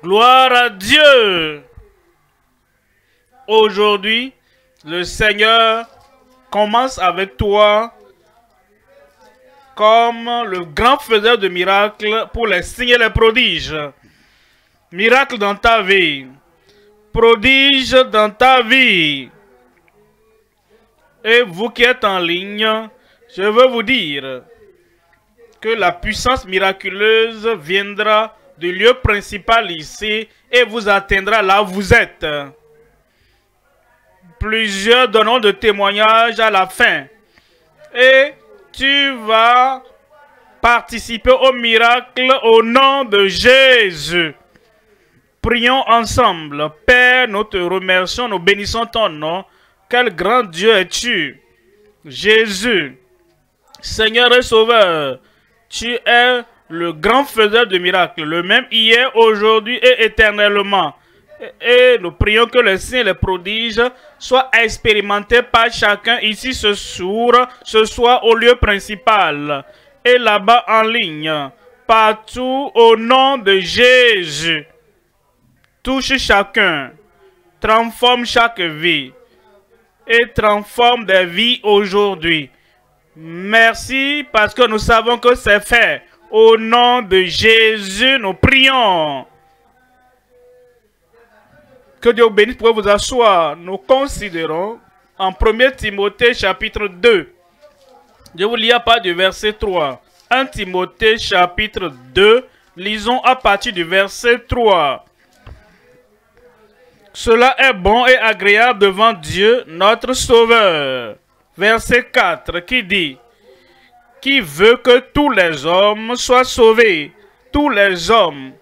Gloire à Dieu. Aujourd'hui, le Seigneur commence avec toi comme le grand faiseur de miracles pour les signes et les prodiges. Miracle dans ta vie. Prodige dans ta vie. Et vous qui êtes en ligne, je veux vous dire que la puissance miraculeuse viendra du lieu principal ici et vous atteindra là où vous êtes. Plusieurs donneront de témoignages à la fin. Et tu vas participer au miracle au nom de Jésus. Prions ensemble. Père, nous te remercions, nous bénissons ton nom. Quel grand Dieu es-tu? Jésus, Seigneur et Sauveur, tu es le grand faiseur de miracles, le même hier, aujourd'hui et éternellement. Et nous prions que les signes et les prodiges soient expérimentés par chacun ici ce soir, ce soir au lieu principal et là-bas en ligne, partout au nom de Jésus. Touche chacun, transforme chaque vie et transforme des vies aujourd'hui. Merci parce que nous savons que c'est fait. Au nom de Jésus, nous prions. Que Dieu vous bénisse pour vous asseoir. Nous considérons en 1 Timothée chapitre 2. Je vous lis à part du verset 3. 1 Timothée chapitre 2. Lisons à partir du verset 3. Cela est bon et agréable devant Dieu, notre Sauveur. Verset 4 qui dit, qui veut que tous les hommes soient sauvés. Tous les hommes.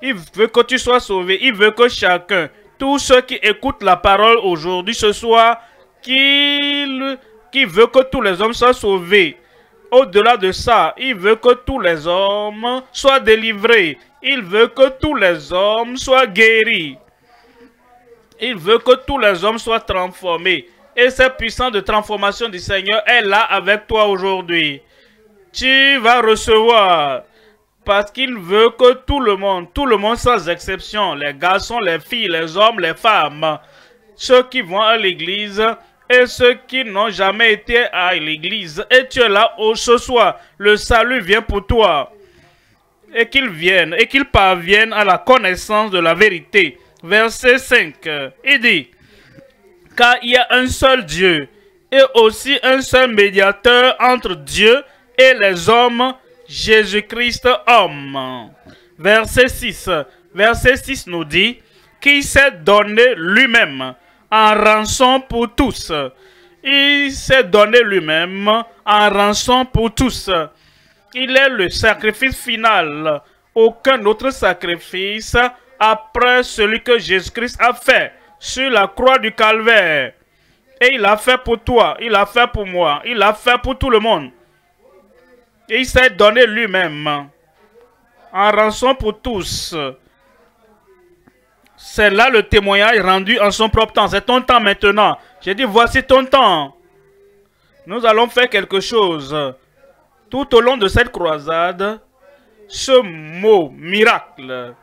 Il veut que tu sois sauvé. Il veut que chacun, tous ceux qui écoutent la parole aujourd'hui, ce soit qu'il qui veut que tous les hommes soient sauvés. Au-delà de ça, il veut que tous les hommes soient délivrés. Il veut que tous les hommes soient guéris. Il veut que tous les hommes soient transformés. Et cette puissance de transformation du Seigneur est là avec toi aujourd'hui tu vas recevoir. Parce qu'il veut que tout le monde, tout le monde sans exception, les garçons, les filles, les hommes, les femmes, ceux qui vont à l'église et ceux qui n'ont jamais été à l'église, et tu es là oh, ce soir, le salut vient pour toi. Et qu'ils viennent, et qu'ils parviennent à la connaissance de la vérité. Verset 5, il dit, car il y a un seul Dieu, et aussi un seul médiateur entre Dieu et les hommes, Jésus-Christ homme. Verset 6. Verset 6 nous dit, qui s'est donné lui-même en rançon pour tous? Il s'est donné lui-même en rançon pour tous. Il est le sacrifice final. Aucun autre sacrifice après celui que Jésus-Christ a fait sur la croix du calvaire. Et il a fait pour toi, il a fait pour moi, il a fait pour tout le monde. Et il s'est donné lui-même en rançon pour tous. C'est là le témoignage rendu en son propre temps. C'est ton temps maintenant. J'ai dit, voici ton temps. Nous allons faire quelque chose. Tout au long de cette croisade, ce mot miracle,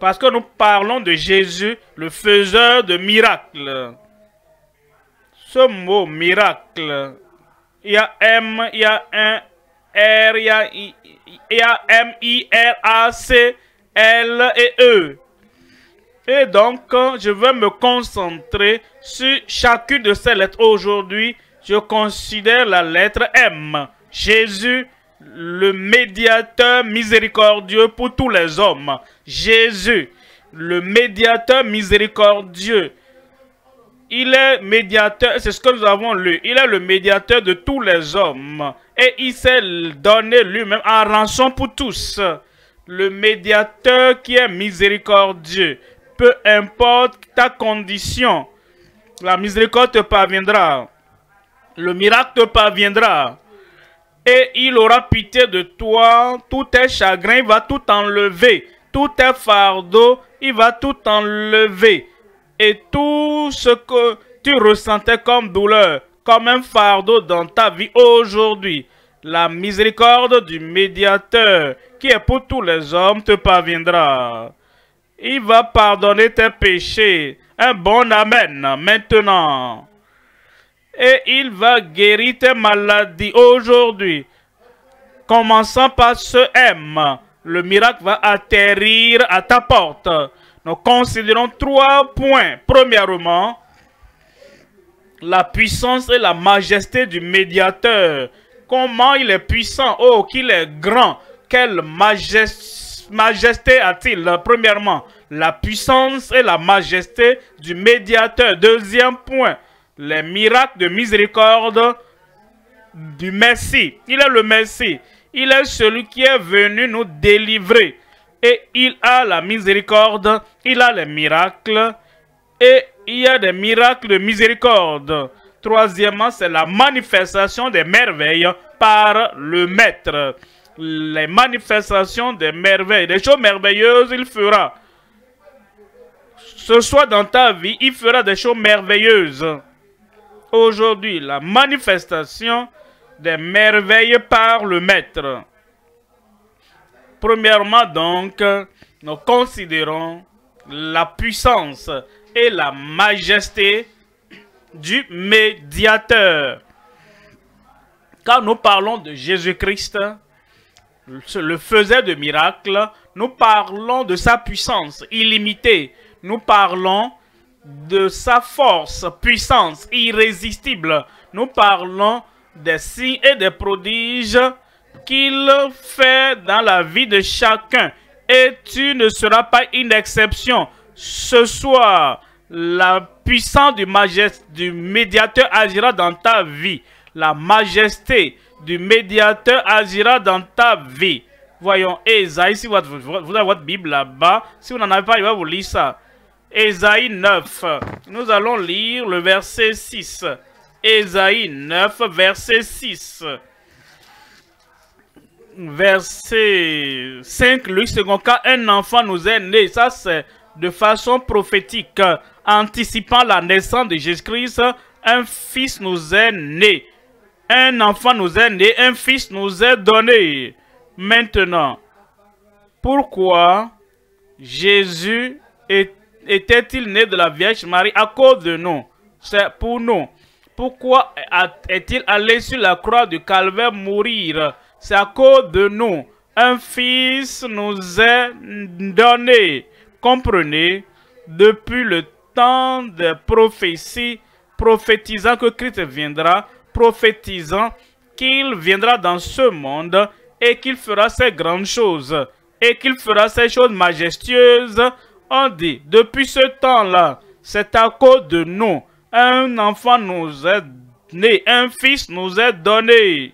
parce que nous parlons de Jésus, le faiseur de miracles. Ce mot miracle, il y a M, il y a un R, y a, M, I, R, A, C, L et E. Et donc, je vais me concentrer sur chacune de ces lettres. Aujourd'hui, je considère la lettre M. Jésus, le médiateur miséricordieux pour tous les hommes. Jésus, le médiateur miséricordieux. Il est médiateur, c'est ce que nous avons lu. Il est le médiateur de tous les hommes et il s'est donné lui-même en rançon pour tous. Le médiateur qui est miséricordieux, peu importe ta condition, la miséricorde te parviendra. Le miracle te parviendra. Et il aura pitié de toi. Tout tes chagrins, il va tout enlever. Tout tes fardeaux, il va tout enlever. Et tout ce que tu ressentais comme douleur, comme un fardeau dans ta vie aujourd'hui. La miséricorde du médiateur qui est pour tous les hommes te parviendra. Il va pardonner tes péchés. Un bon Amen maintenant. Et il va guérir tes maladies aujourd'hui. Commençant par ce M, le miracle va atterrir à ta porte. Nous considérons trois points. Premièrement, la puissance et la majesté du médiateur. Comment il est puissant, oh, qu'il est grand. Quelle majesté a-t-il? Premièrement, la puissance et la majesté du médiateur. Deuxième point, les miracles de miséricorde du Messie. Il est le Messie. Il est celui qui est venu nous délivrer. Et il a la miséricorde, il a les miracles. Et il y a des miracles de miséricorde. Troisièmement, c'est la manifestation des merveilles par le Maître. Les manifestations des merveilles, des choses merveilleuses, il fera. Ce soit dans ta vie, il fera des choses merveilleuses. Aujourd'hui, la manifestation des merveilles par le Maître. Premièrement, donc, nous considérons la puissance et la majesté du médiateur. Quand nous parlons de Jésus-Christ, le faisait de miracles, nous parlons de sa puissance illimitée. Nous parlons de sa force, puissance irrésistible. Nous parlons des signes et des prodiges qu'il fait dans la vie de chacun. Et tu ne seras pas une exception. Ce soir, la puissance du, du médiateur agira dans ta vie. La majesté du médiateur agira dans ta vie. Voyons, Esaïe, si vous avez votre Bible là-bas, si vous n'en avez pas, il va vous lire ça. Esaïe 9, nous allons lire le verset 6. Esaïe 9, verset 6. Verset 5, Luc second cas, un enfant nous est né. Ça, c'est de façon prophétique anticipant la naissance de Jésus-Christ, un fils nous est né. Un enfant nous est né, un fils nous est donné. Maintenant, pourquoi Jésus était-il né de la Vierge Marie à cause de nous? Pour nous. Pourquoi est-il allé sur la croix du calvaire mourir? C'est à cause de nous. Un fils nous est donné. Comprenez, depuis le temps de prophétie, prophétisant que Christ viendra, prophétisant qu'il viendra dans ce monde et qu'il fera ces grandes choses et qu'il fera ces choses majestueuses. On dit, depuis ce temps-là, c'est à cause de nous. Un enfant nous est né, un fils nous est donné.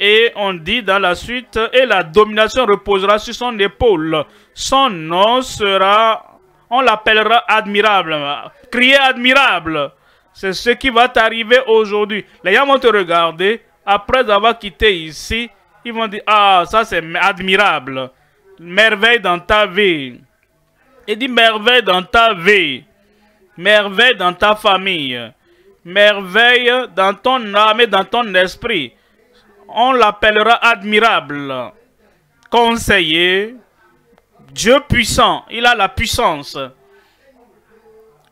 Et on dit dans la suite, et la domination reposera sur son épaule. Son nom sera on l'appellera admirable. Crier admirable. C'est ce qui va t'arriver aujourd'hui. Les gens vont te regarder. Après avoir quitté ici, ils vont dire, ah, ça c'est admirable. Merveille dans ta vie. Il dit merveille dans ta vie. Merveille dans ta famille. Merveille dans ton âme et dans ton esprit. On l'appellera admirable. Conseiller, Dieu puissant, il a la puissance.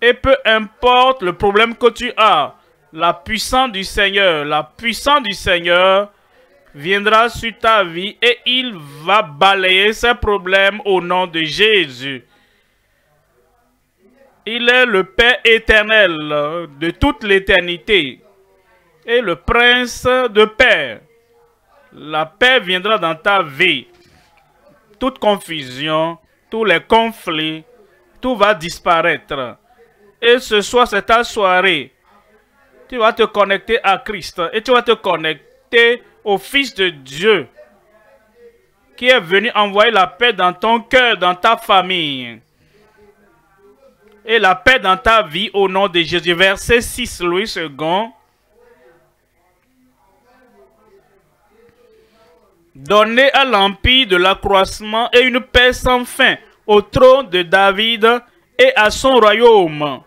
Et peu importe le problème que tu as, la puissance du Seigneur, la puissance du Seigneur viendra sur ta vie et il va balayer ces problèmes au nom de Jésus. Il est le Père éternel de toute l'éternité et le Prince de paix. La paix viendra dans ta vie toute confusion, tous les conflits, tout va disparaître. Et ce soir, c'est ta soirée. Tu vas te connecter à Christ et tu vas te connecter au Fils de Dieu qui est venu envoyer la paix dans ton cœur, dans ta famille. Et la paix dans ta vie au nom de Jésus. Verset 6, Louis II. Donnez à l'empire de l'accroissement et une paix sans fin au trône de David et à son royaume.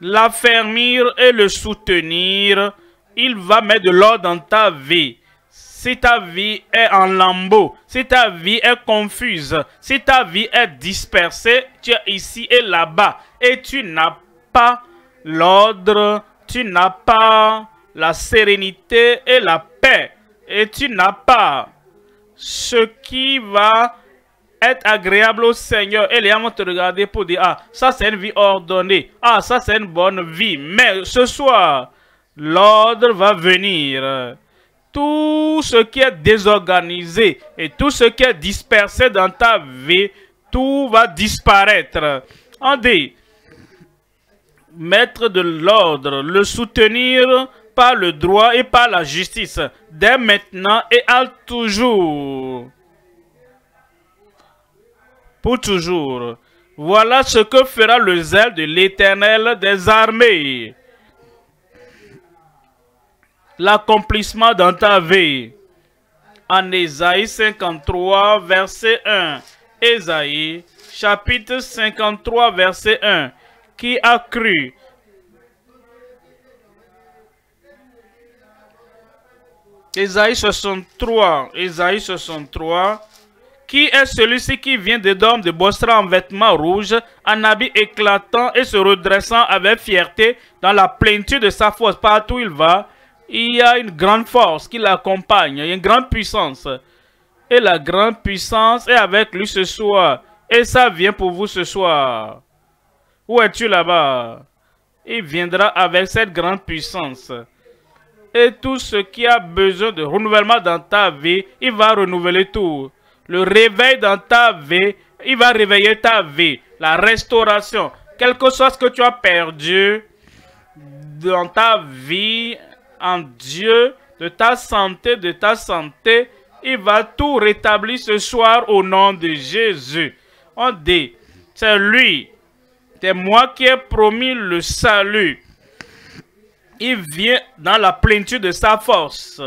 L'affermir et le soutenir, il va mettre de l'ordre dans ta vie. si ta vie est en lambeaux, si ta vie est confuse, si ta vie est dispersée, tu es ici et là-bas, et tu n'as pas l'ordre, tu n'as pas la sérénité et la paix, et tu n'as pas ce qui va être agréable au Seigneur. Et les gens vont te regarder pour dire, ah, ça c'est une vie ordonnée. Ah, ça c'est une bonne vie. Mais ce soir, l'ordre va venir. Tout ce qui est désorganisé et tout ce qui est dispersé dans ta vie, tout va disparaître. On dit, mettre de l'ordre, le soutenir par le droit et par la justice, dès maintenant et à toujours pour toujours. Voilà ce que fera le zèle de l'Éternel des armées. L'accomplissement dans ta vie. En Ésaïe 53, verset 1. Ésaïe, chapitre 53, verset 1. Qui a cru Ésaïe 63, Ésaïe 63, qui est celui-ci qui vient de d'homme de Bostra en vêtements rouges, en habit éclatant et se redressant avec fierté dans la plénitude de sa force? Partout où il va, il y a une grande force qui l'accompagne, une grande puissance. Et la grande puissance est avec lui ce soir. Et ça vient pour vous ce soir. Où es-tu là-bas? Il viendra avec cette grande puissance. Et tout ce qui a besoin de renouvellement dans ta vie, il va renouveler tout le réveil dans ta vie, il va réveiller ta vie, la restauration, quel que soit ce que tu as perdu dans ta vie, en Dieu, de ta santé, de ta santé, il va tout rétablir ce soir au nom de Jésus. On dit, c'est lui, c'est moi qui ai promis le salut. Il vient dans la plénitude de sa force.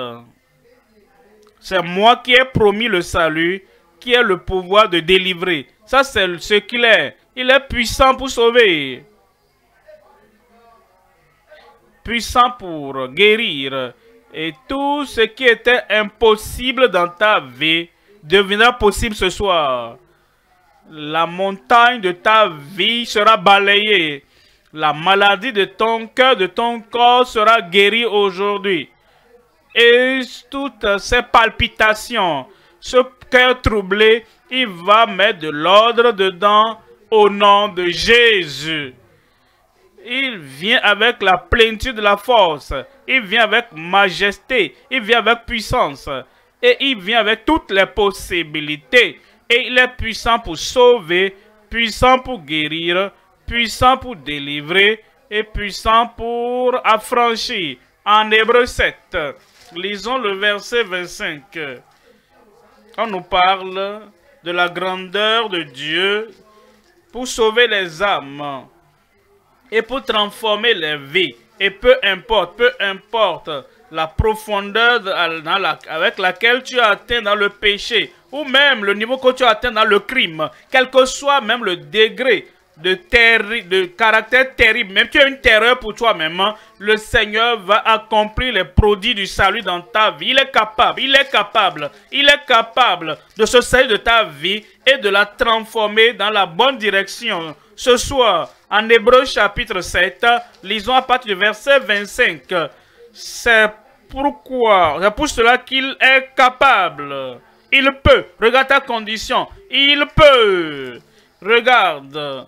C'est moi qui ai promis le salut qui a le pouvoir de délivrer. Ça, c'est ce qu'il est. Il est puissant pour sauver. Puissant pour guérir. Et tout ce qui était impossible dans ta vie deviendra possible ce soir. La montagne de ta vie sera balayée. La maladie de ton cœur, de ton corps sera guérie aujourd'hui. Et toutes ces palpitations, ce cœur troublé, il va mettre de l'ordre dedans au nom de Jésus. Il vient avec la plénitude de la force. Il vient avec majesté. Il vient avec puissance. Et il vient avec toutes les possibilités. Et il est puissant pour sauver, puissant pour guérir, puissant pour délivrer et puissant pour affranchir. En Hébreu 7, lisons le verset 25 on nous parle de la grandeur de Dieu pour sauver les âmes et pour transformer les vies. Et peu importe, peu importe la profondeur avec laquelle tu as atteint dans le péché, ou même le niveau que tu as atteint dans le crime, quel que soit même le degré de, de caractère terrible, même tu as une terreur pour toi-même, le Seigneur va accomplir les produits du salut dans ta vie. Il est capable, il est capable, il est capable de se salir de ta vie et de la transformer dans la bonne direction. Ce soir, en Hébreu chapitre 7, lisons à partir du verset 25. C'est pourquoi, c'est pour cela qu'il est capable. Il peut. Regarde ta condition. Il peut. Regarde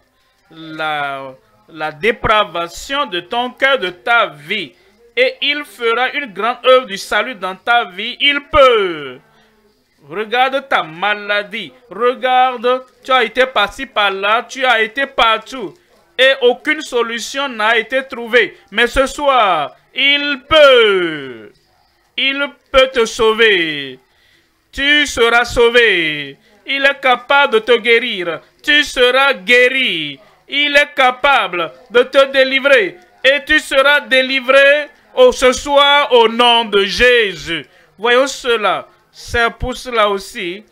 la, dépravation de ton cœur, de ta vie. Et il fera une grande œuvre du salut dans ta vie. Il peut. Regarde ta maladie. Regarde, tu as été passé par là, tu as été partout. Et aucune solution n'a été trouvée. Mais ce soir, il peut. Il peut te sauver. Tu seras sauvé. Il est capable de te guérir. Tu seras guéri il est capable de te délivrer. Et tu seras délivré au, ce soir au nom de Jésus. Voyons cela. C'est pour cela aussi.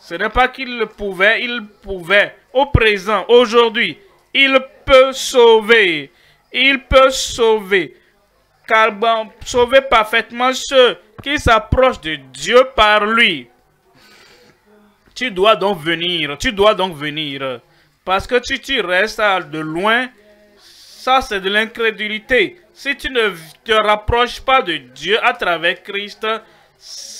Ce n'est pas qu'il pouvait, il pouvait. Au présent, aujourd'hui, il peut sauver. Il peut sauver. Car sauver parfaitement ceux qui s'approche de Dieu par lui. Tu dois donc venir, tu dois donc venir. Parce que si tu restes de loin, ça c'est de l'incrédulité. Si tu ne te rapproches pas de Dieu à travers Christ,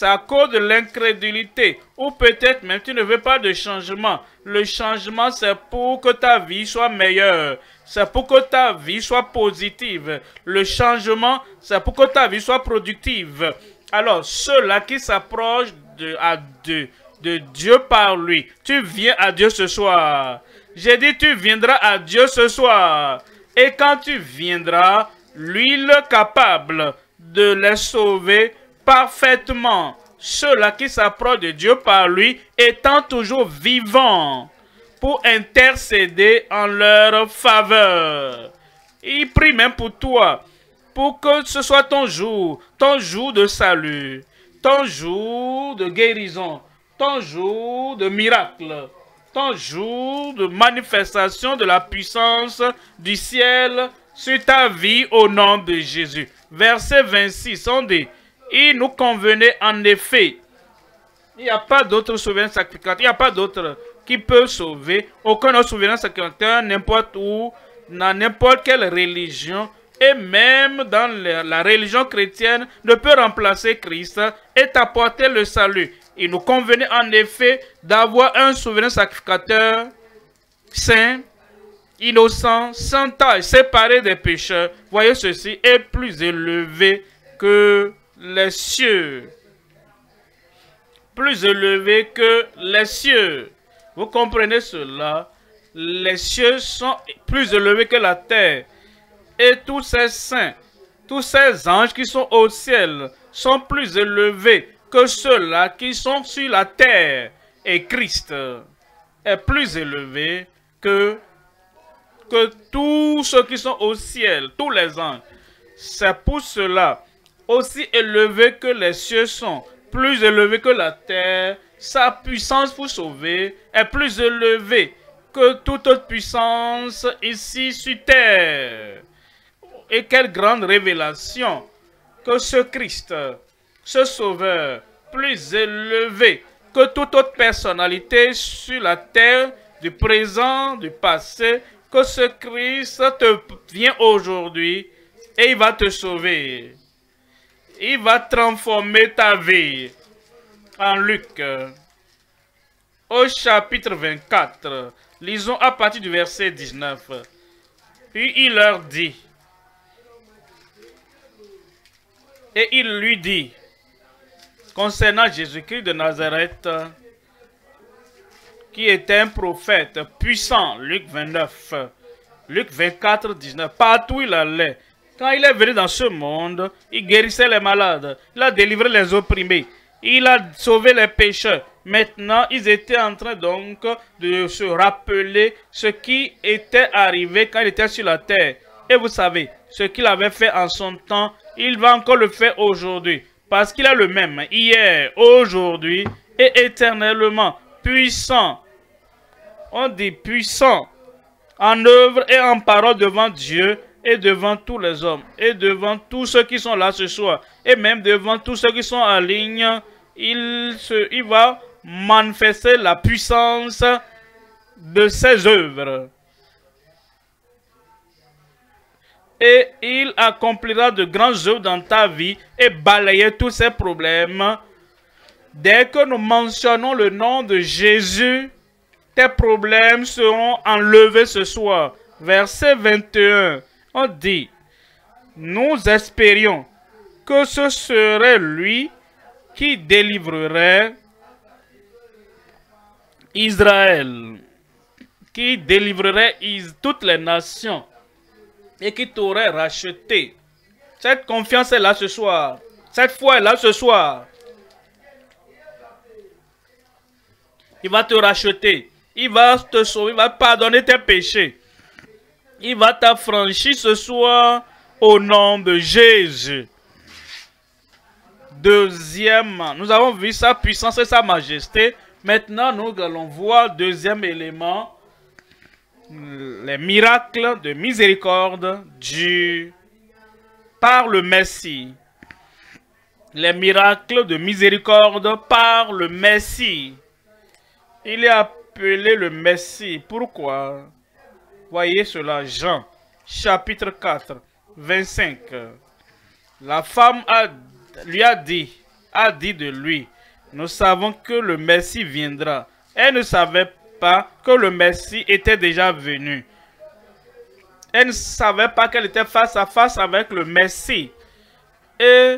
à cause de l'incrédulité. Ou peut-être même tu ne veux pas de changement. Le changement, c'est pour que ta vie soit meilleure. C'est pour que ta vie soit positive. Le changement, c'est pour que ta vie soit productive. Alors, ceux-là qui s'approchent de, de Dieu par lui, tu viens à Dieu ce soir. J'ai dit, tu viendras à Dieu ce soir. Et quand tu viendras, l'huile capable de les sauver parfaitement. Ceux-là qui s'approchent de Dieu par lui, étant toujours vivants pour intercéder en leur faveur. Il prie même pour toi, pour que ce soit ton jour, ton jour de salut, ton jour de guérison, ton jour de miracle, ton jour de manifestation de la puissance du ciel sur ta vie au nom de Jésus. Verset 26, on dit, il nous convenait en effet, il n'y a pas d'autre souverain sacrificateur, il n'y a pas d'autre qui peut sauver, aucun autre souverain sacrificateur, n'importe où, dans n'importe quelle religion, et même dans la religion chrétienne, ne peut remplacer Christ et t'apporter le salut. Il nous convenait en effet d'avoir un souverain sacrificateur saint, innocent, sans taille, séparé des pécheurs, voyez ceci, est plus élevé que les cieux. Plus élevé que les cieux. Vous comprenez cela? Les cieux sont plus élevés que la terre. Et tous ces saints, tous ces anges qui sont au ciel sont plus élevés que ceux-là qui sont sur la terre. Et Christ est plus élevé que tous ceux qui sont au ciel, tous les anges. C'est pour cela, aussi élevé que les cieux sont, plus élevé que la terre, sa puissance pour sauver est plus élevée que toute autre puissance ici sur terre. Et quelle grande révélation que ce Christ, ce Sauveur, plus élevé que toute autre personnalité sur la terre, du présent, du passé, que ce Christ te vient aujourd'hui et il va te sauver. Il va transformer ta vie. En Luc, au chapitre 24, lisons à partir du verset 19. Puis il leur dit, et il lui dit, concernant Jésus-Christ de Nazareth, qui était un prophète puissant, Luc 29, Luc 24, 19, partout il allait. Quand il est venu dans ce monde, il guérissait les malades, il a délivré les opprimés, il a sauvé les pécheurs. Maintenant, ils étaient en train donc de se rappeler ce qui était arrivé quand il était sur la terre. Et vous savez, ce qu'il avait fait en son temps, il va encore le faire aujourd'hui. Parce qu'il a le même hier, aujourd'hui et éternellement puissant. On dit puissant en œuvre et en parole devant Dieu et devant tous les hommes et devant tous ceux qui sont là ce soir et même devant tous ceux qui sont en ligne. Il, se, il va manifester la puissance de ses œuvres. Et il accomplira de grands œuvres dans ta vie et balayer tous ces problèmes Dès que nous mentionnons le nom de Jésus, tes problèmes seront enlevés ce soir. Verset 21, on dit, nous espérions que ce serait lui qui délivrerait Israël, qui délivrerait toutes les nations et qui t'aurait racheté. Cette confiance est là ce soir. Cette foi est là ce soir. Il va te racheter. Il va te sauver. Il va pardonner tes péchés. Il va t'affranchir ce soir au nom de Jésus. Deuxièmement, nous avons vu sa puissance et sa majesté. Maintenant, nous allons voir deuxième élément, les miracles de miséricorde du par le Messie. les miracles de miséricorde par le Messie. Il est appelé le Messie. Pourquoi? Voyez cela, Jean, chapitre 4, 25. La femme lui a dit, a dit de lui, nous savons que le Messie viendra. Elle ne savait pas que le Messie était déjà venu. Elle ne savait pas qu'elle était face à face avec le Messie. Et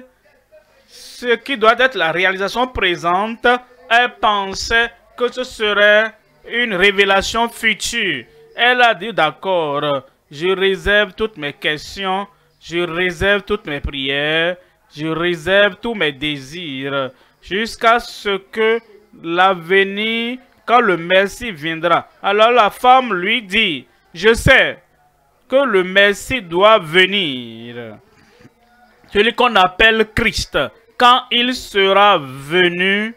ce qui doit être la réalisation présente, elle pensait que ce serait une révélation future. Elle a dit d'accord, je réserve toutes mes questions, je réserve toutes mes prières, je réserve tous mes désirs, jusqu'à ce que l'avenir, le Messie viendra. Alors la femme lui dit, je sais que le Messie doit venir. Celui qu'on appelle Christ, quand il sera venu,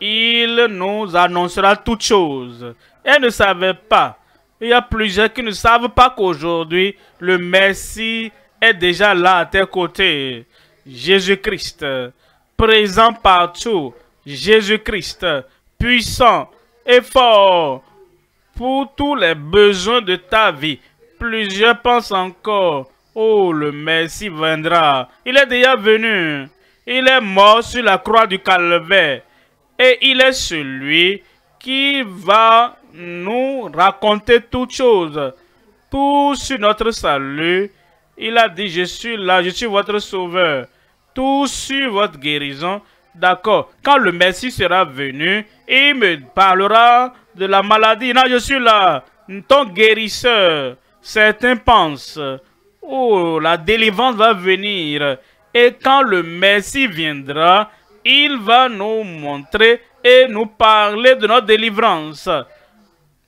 il nous annoncera toutes choses. Elle ne savait pas. Il y a plusieurs qui ne savent pas qu'aujourd'hui, le Messie est déjà là à tes côtés. Jésus-Christ, présent partout. Jésus-Christ, puissant et fort pour tous les besoins de ta vie. Plusieurs pensent encore, oh, le Messie viendra. Il est déjà venu. Il est mort sur la croix du calvaire. Et il est celui qui va nous raconter toutes choses. Tout sur notre salut. Il a dit, je suis là, je suis votre sauveur. Tout sur votre guérison. D'accord. Quand le Messie sera venu, il me parlera de la maladie. Non, je suis là. Ton guérisseur. Certains pensent, oh, la délivrance va venir. Et quand le Messie viendra, il va nous montrer et nous parler de notre délivrance.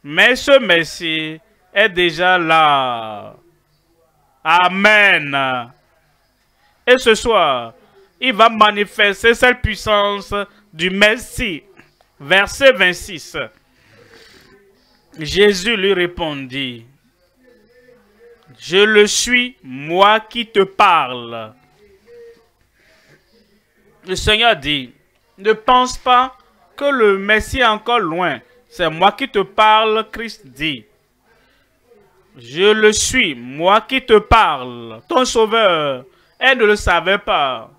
Mais ce Messie est déjà là. Amen. Et ce soir, il va manifester cette puissance du Messie. Verset 26. Jésus lui répondit, Je le suis, moi qui te parle le Seigneur dit, ne pense pas que le Messie est encore loin. C'est moi qui te parle, Christ dit. Je le suis, moi qui te parle, ton sauveur. Elle ne le savait pas.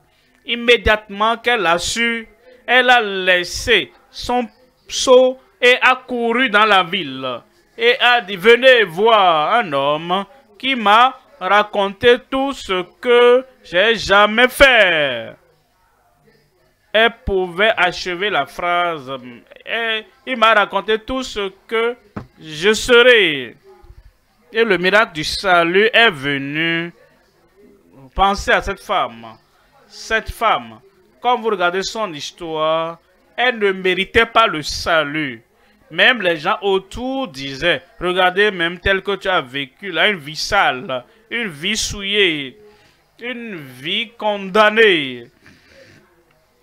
Immédiatement qu'elle a su, elle a laissé son seau et a couru dans la ville. Et a dit, venez voir un homme qui m'a raconté tout ce que j'ai jamais fait elle pouvait achever la phrase. Et il m'a raconté tout ce que je serai. Et le miracle du salut est venu. Pensez à cette femme. Cette femme, quand vous regardez son histoire, elle ne méritait pas le salut. Même les gens autour disaient, regardez même tel que tu as vécu là, une vie sale, une vie souillée, une vie condamnée.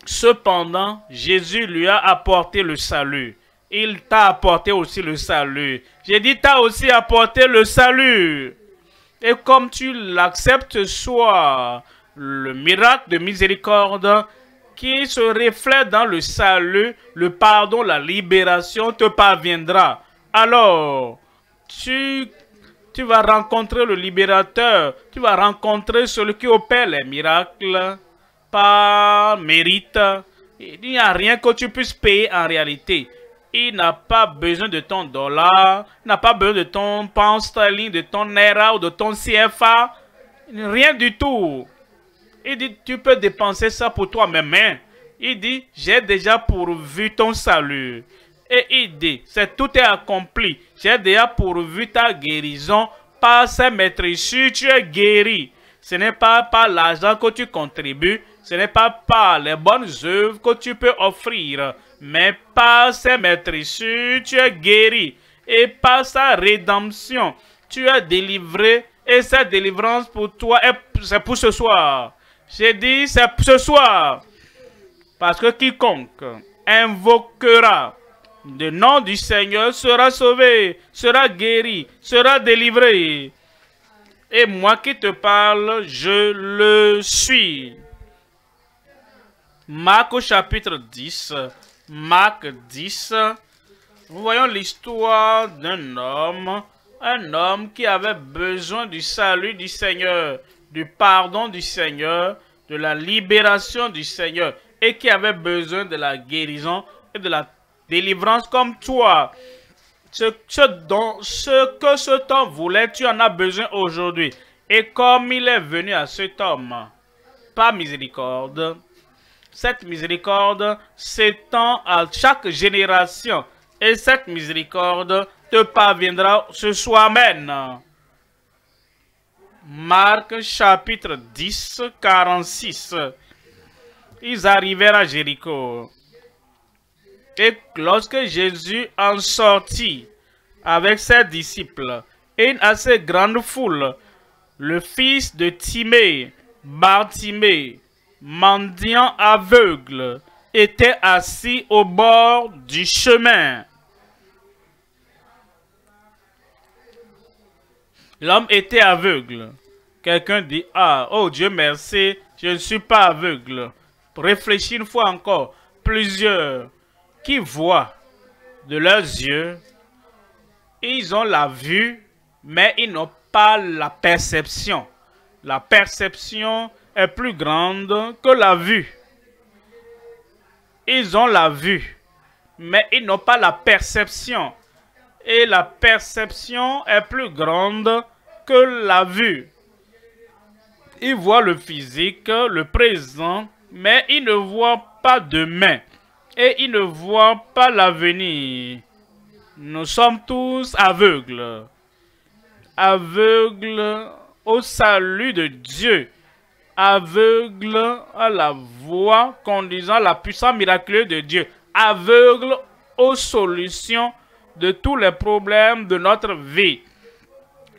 Cependant, Jésus lui a apporté le salut. Il t'a apporté aussi le salut. J'ai dit, t'as aussi apporté le salut. Et comme tu l'acceptes, soit le miracle de miséricorde qui se reflète dans le salut, le pardon, la libération te parviendra. Alors, tu, tu vas rencontrer le libérateur, tu vas rencontrer celui qui opère les miracles par mérite. Il n'y a rien que tu puisses payer en réalité. Il n'a pas besoin de ton dollar, n'a pas besoin de ton pound sterling, de ton naira ou de ton CFA. Rien du tout. Il dit, tu peux dépenser ça pour toi-même. Hein. Il dit, j'ai déjà pourvu ton salut. Et il dit, c'est tout est accompli. J'ai déjà pourvu ta guérison par ces maîtrises. Tu es guéri. Ce n'est pas par l'argent que tu contribues, ce n'est pas par les bonnes œuvres que tu peux offrir, mais par ses maîtrises, tu es guéri. Et par sa rédemption, tu es délivré. Et cette délivrance pour toi, c'est pour ce soir. J'ai dit, c'est ce soir. Parce que quiconque invoquera le nom du Seigneur sera sauvé, sera guéri, sera délivré. Et moi qui te parle, je le suis. Marc au chapitre 10. Marc 10. Nous voyons l'histoire d'un homme, un homme qui avait besoin du salut du Seigneur, du pardon du Seigneur, de la libération du Seigneur et qui avait besoin de la guérison et de la délivrance comme toi. Ce, ce que cet homme voulait, tu en as besoin aujourd'hui. Et comme il est venu à cet homme, par miséricorde, cette miséricorde s'étend à chaque génération. Et cette miséricorde te parviendra ce soir même. Marc chapitre 10, 46. Ils arrivèrent à Jéricho. Et lorsque Jésus en sortit avec ses disciples et une assez grande foule, le fils de Timée, Bartimée, mendiant aveugle, était assis au bord du chemin. L'homme était aveugle. Quelqu'un dit, ah, oh Dieu merci, je ne suis pas aveugle. Réfléchis une fois encore. Plusieurs qui voient de leurs yeux, ils ont la vue, mais ils n'ont pas la perception. La perception est plus grande que la vue. Ils ont la vue, mais ils n'ont pas la perception. Et la perception est plus grande que la vue. Ils voient le physique, le présent, mais ils ne voient pas demain. Et ils ne voient pas l'avenir. Nous sommes tous aveugles. Aveugles au salut de Dieu. Aveugles à la voix conduisant la puissance miraculeuse de Dieu. Aveugles aux solutions de tous les problèmes de notre vie.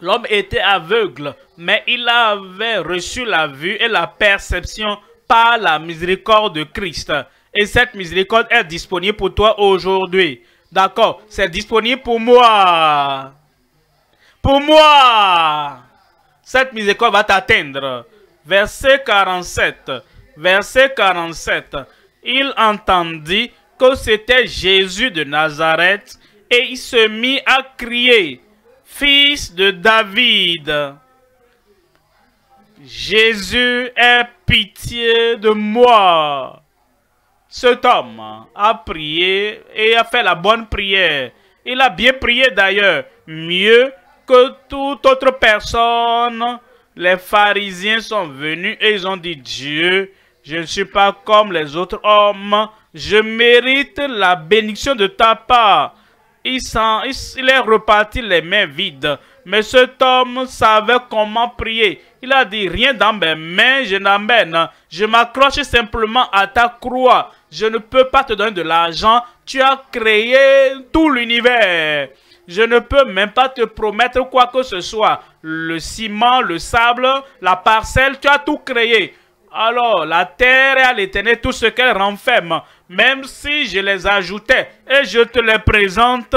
L'homme était aveugle, mais il avait reçu la vue et la perception par la miséricorde de Christ. Et cette miséricorde est disponible pour toi aujourd'hui. D'accord C'est disponible pour moi. Pour moi. Cette miséricorde va t'atteindre. Verset 47. Verset 47. Il entendit que c'était Jésus de Nazareth et il se mit à crier fils de David. Jésus ait pitié de moi. Cet homme a prié et a fait la bonne prière. Il a bien prié d'ailleurs, mieux que toute autre personne. Les pharisiens sont venus et ils ont dit, Dieu, je ne suis pas comme les autres hommes, je mérite la bénédiction de ta part il, il est reparti les mains vides. Mais cet homme savait comment prier. Il a dit, rien dans mes mains, je n'amène. Je m'accroche simplement à ta croix. Je ne peux pas te donner de l'argent. Tu as créé tout l'univers. Je ne peux même pas te promettre quoi que ce soit. Le ciment, le sable, la parcelle, tu as tout créé. Alors, la terre est à l'éternel tout ce qu'elle renferme même si je les ajoutais et je te les présente,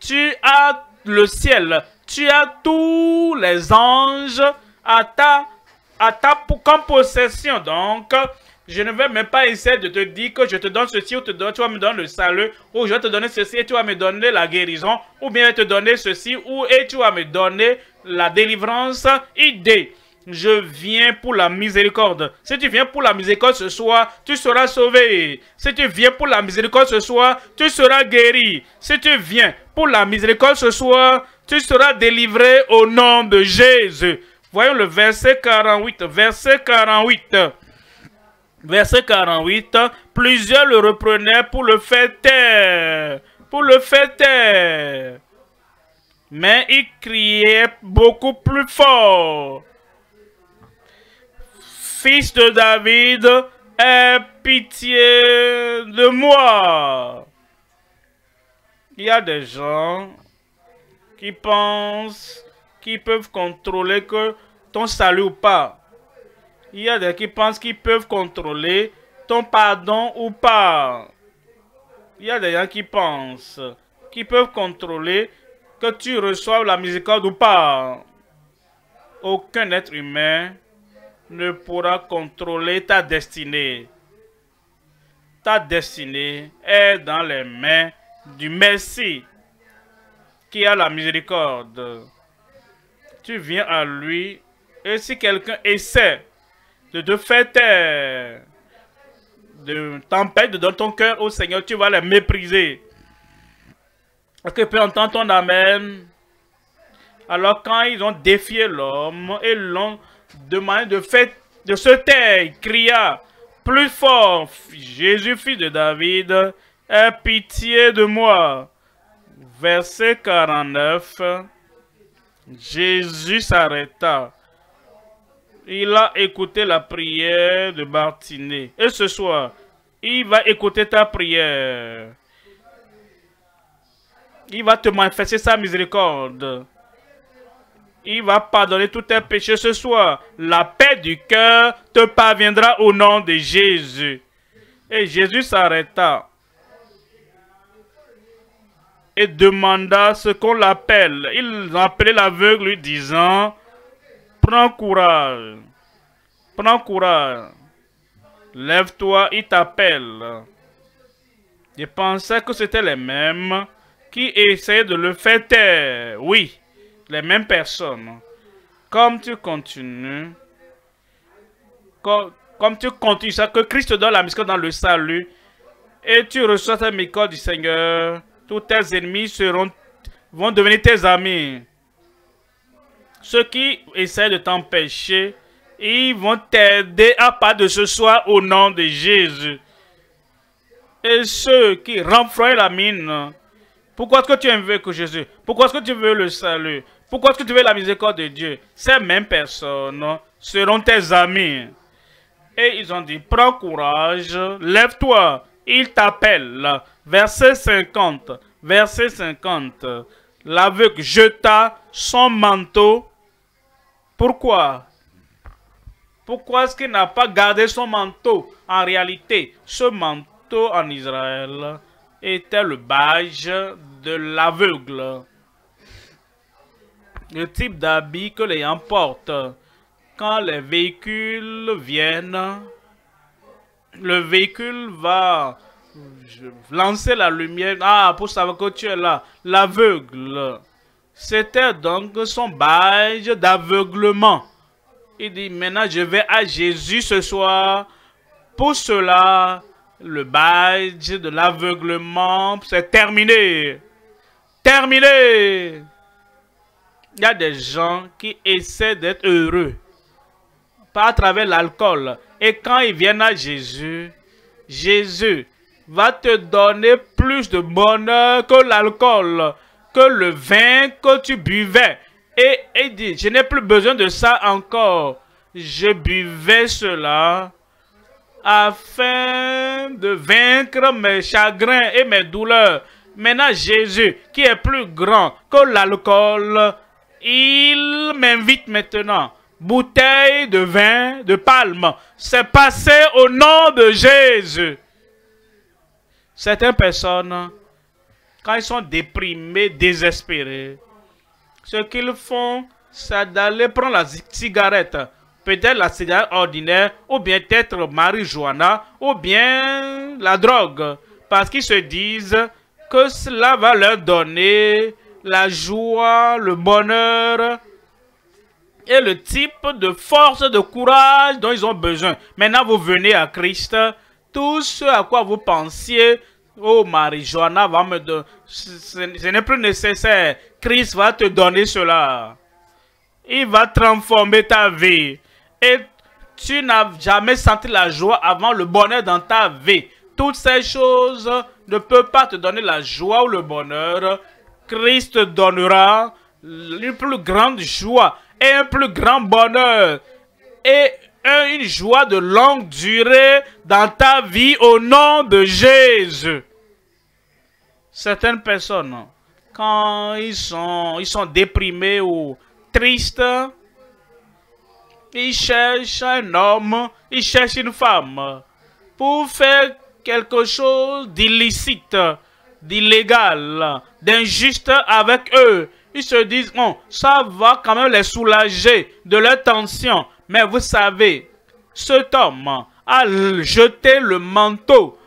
tu as le ciel, tu as tous les anges à ta, à ta comme possession. Donc, je ne vais même pas essayer de te dire que je te donne ceci ou te donne, tu vas me donner le salut, ou je vais te donner ceci et tu vas me donner la guérison, ou bien te donner ceci ou et tu vas me donner la délivrance. Idée je viens pour la miséricorde. Si tu viens pour la miséricorde ce soir, tu seras sauvé. Si tu viens pour la miséricorde ce soir, tu seras guéri. Si tu viens pour la miséricorde ce soir, tu seras délivré au nom de Jésus. Voyons le verset 48. Verset 48. Verset 48. Plusieurs le reprenaient pour le faire taire. Pour le faire taire. Mais il criait beaucoup plus fort fils de David, aie pitié de moi. Il y a des gens qui pensent qu'ils peuvent contrôler que ton salut ou pas. Il y a des qui pensent qu'ils peuvent contrôler ton pardon ou pas. Il y a des gens qui pensent qu'ils peuvent contrôler que tu reçoives la miséricorde ou pas. Aucun être humain ne pourra contrôler ta destinée. ta destinée est dans les mains du Messie qui a la miséricorde. Tu viens à lui et si quelqu'un essaie de te faire taire, de t'empêcher dans ton cœur au Seigneur, tu vas les mépriser. Est-ce que peut entendre ton Amen? Alors quand ils ont défié l'homme et l'ont de, faire, de se taire, cria plus fort, Jésus, fils de David, aie pitié de moi. Verset 49, Jésus s'arrêta. Il a écouté la prière de Bartiné. Et ce soir, il va écouter ta prière. Il va te manifester sa miséricorde. Il va pardonner tous tes péchés ce soir. La paix du cœur te parviendra au nom de Jésus. Et Jésus s'arrêta et demanda ce qu'on l'appelle. Il appelait l'aveugle lui disant, prends courage, prends courage, lève-toi, il t'appelle. Je pensais que c'était les mêmes qui essayaient de le faire taire. Oui, les mêmes personnes. Comme tu continues, comme, tu continues, ça que Christ te donne la mission dans le salut, et tu reçois ta micro du Seigneur, tous tes ennemis seront, vont devenir tes amis. Ceux qui essaient de t'empêcher, ils vont t'aider à part de ce soir au nom de Jésus. Et ceux qui renfroient la mine, pourquoi est-ce que tu que Jésus? Pourquoi est-ce que tu veux le salut? Pourquoi est-ce que tu veux la miséricorde de Dieu? Ces mêmes personnes seront tes amis. Et ils ont dit, prends courage, lève-toi, il t'appelle. Verset 50. Verset 50. L'aveugle jeta son manteau. Pourquoi? Pourquoi est-ce qu'il n'a pas gardé son manteau? En réalité, ce manteau en Israël était le badge de l'aveugle. Le type d'habit que les gens portent quand les véhicules viennent, le véhicule va lancer la lumière. Ah, pour savoir que tu es là. L'aveugle. C'était donc son badge d'aveuglement. Il dit, maintenant je vais à Jésus ce soir. Pour cela, le badge de l'aveuglement, c'est terminé. Terminé. Il y a des gens qui essaient d'être heureux. Pas à travers l'alcool. Et quand ils viennent à Jésus, Jésus va te donner plus de bonheur que l'alcool, que le vin que tu buvais. Et il dit, je n'ai plus besoin de ça encore. Je buvais cela afin de vaincre mes chagrins et mes douleurs. Maintenant, Jésus, qui est plus grand que l'alcool, il m'invite maintenant. Bouteille de vin de palme. C'est passé au nom de Jésus. Certaines personnes, quand ils sont déprimés, désespérés, ce qu'ils font, c'est d'aller prendre la cigarette. Peut-être la cigarette ordinaire, ou bien peut-être marijuana, ou bien la drogue. Parce qu'ils se disent que cela va leur donner la joie, le bonheur et le type de force, de courage dont ils ont besoin. Maintenant, vous venez à Christ, tout ce à quoi vous pensiez, oh Marie-Joanna me donner, ce, n'est plus nécessaire. Christ va te donner cela. Il va transformer ta vie. Et tu n'as jamais senti la joie avant le bonheur dans ta vie. Toutes ces choses ne peuvent pas te donner la joie ou le bonheur. Christ donnera une plus grande joie et un plus grand bonheur. Et une joie de longue durée dans ta vie au nom de Jésus. Certaines personnes, quand ils sont, ils sont déprimés ou tristes, ils cherchent un homme, ils cherchent une femme pour faire quelque chose d'illicite, d'illégal, d'injuste avec eux. Ils se disent, bon, ça va quand même les soulager de leur tension. Mais vous savez, cet homme a jeté le manteau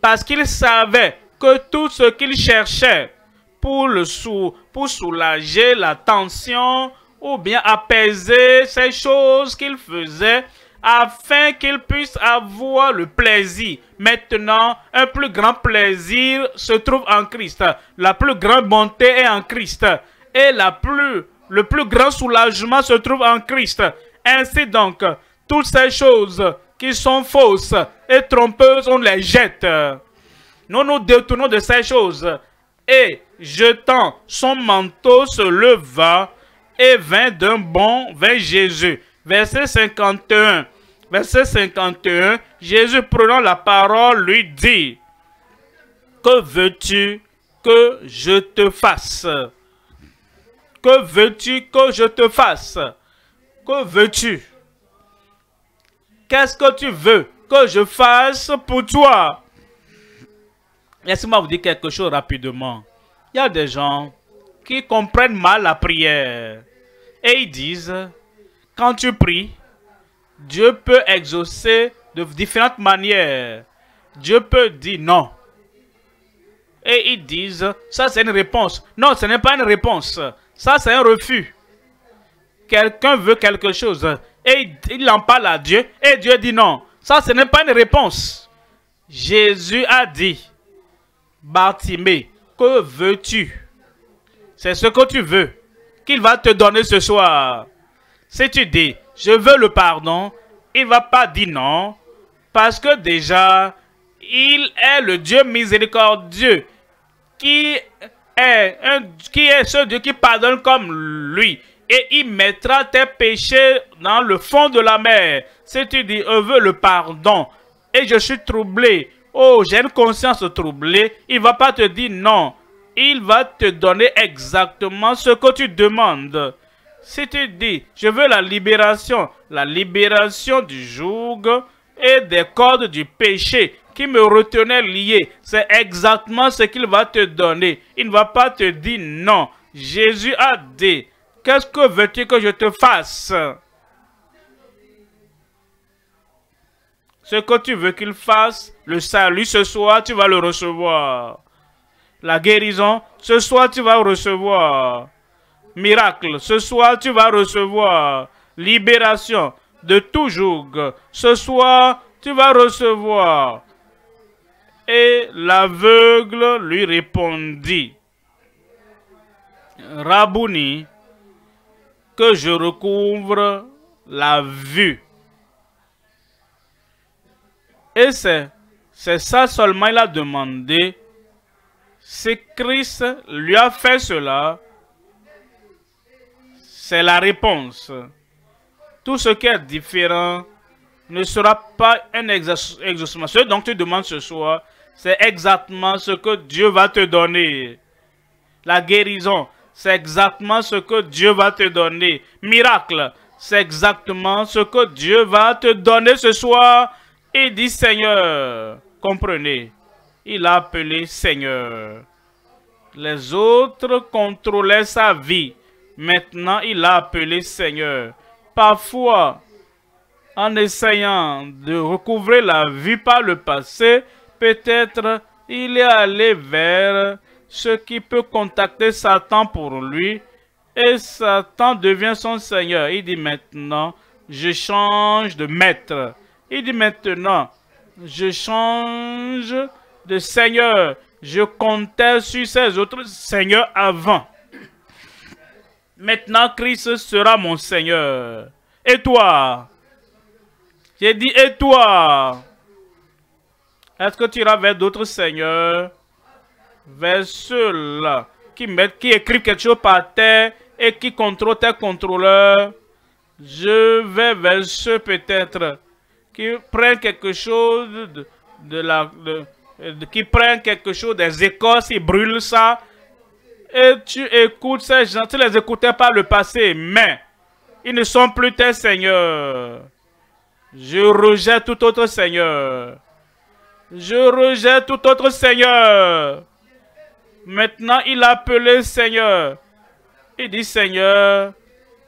parce qu'il savait que tout ce qu'il cherchait pour, le sou pour soulager la tension ou bien apaiser ces choses qu'il faisait afin qu'il puisse avoir le plaisir. Maintenant, un plus grand plaisir se trouve en Christ. La plus grande bonté est en Christ. Et la plus, le plus grand soulagement se trouve en Christ. Ainsi donc, toutes ces choses qui sont fausses et trompeuses, on les jette. Nous nous détournons de ces choses. Et jetant son manteau se leva et vint d'un bon vers Jésus. Verset 51. Verset 51. Jésus prenant la parole lui dit, Que veux-tu que je te fasse? Que veux-tu que je te fasse? Que veux-tu? Qu'est-ce que tu veux que je fasse pour toi? Laissez-moi vous dire quelque chose rapidement. Il y a des gens qui comprennent mal la prière. Et ils disent, quand tu pries, Dieu peut exaucer de différentes manières. Dieu peut dire non. Et ils disent, ça c'est une réponse. Non, ce n'est pas une réponse. Ça c'est un refus. Quelqu'un veut quelque chose et il en parle à Dieu et Dieu dit non. Ça ce n'est pas une réponse. Jésus a dit, Bartimée, que veux-tu? C'est ce que tu veux qu'il va te donner ce soir. Si tu dis, je veux le pardon, il va pas dire non, parce que déjà, il est le Dieu miséricordieux, qui est, un, qui est ce Dieu qui pardonne comme lui. Et il mettra tes péchés dans le fond de la mer. Si tu dis, je veux le pardon, et je suis troublé, oh, j'ai une conscience troublée, il va pas te dire non. Il va te donner exactement ce que tu demandes. Si tu dis, je veux la libération, la libération du joug et des cordes du péché qui me retenaient lié, c'est exactement ce qu'il va te donner. Il ne va pas te dire non. Jésus a dit, qu'est-ce que veux-tu que je te fasse? Ce que tu veux qu'il fasse, le salut ce soir, tu vas le recevoir. La guérison, ce soir, tu vas recevoir. Miracle, ce soir, tu vas recevoir. Libération de tout joug, ce soir, tu vas recevoir. Et l'aveugle lui répondit, Rabouni, que je recouvre la vue. Et c'est, ça seulement il a demandé. C'est Christ lui a fait cela. C'est la réponse. Tout ce qui est différent ne sera pas un exaucement. Ce dont tu demandes ce soir, c'est exactement ce que Dieu va te donner. La guérison, c'est exactement ce que Dieu va te donner. Miracle, c'est exactement ce que Dieu va te donner ce soir il dit Seigneur. Comprenez, il a appelé Seigneur. Les autres contrôlaient sa vie. Maintenant, il a appelé Seigneur. Parfois, en essayant de recouvrer la vie par le passé, peut-être il est allé vers ce qui peut contacter Satan pour lui et Satan devient son Seigneur. Il dit maintenant, je change de maître. Il dit maintenant, je change de Seigneur. Je comptais sur ces autres seigneurs avant. Maintenant, Christ sera mon Seigneur. Et toi? J'ai dit, et toi? Est-ce que tu iras vers d'autres seigneurs? Vers ceux-là qui, mettent, qui écrivent quelque chose par terre et qui contrôlent tes contrôleurs? Je vais vers ceux peut-être qui prennent quelque chose de, la, qui prennent quelque chose des écorces, ils brûlent ça, et tu écoutes ces gens, tu les écoutais par le passé, mais ils ne sont plus tes seigneurs. Je rejette tout autre seigneur. Je rejette tout autre seigneur. Maintenant, il a appelé Seigneur. Il dit Seigneur,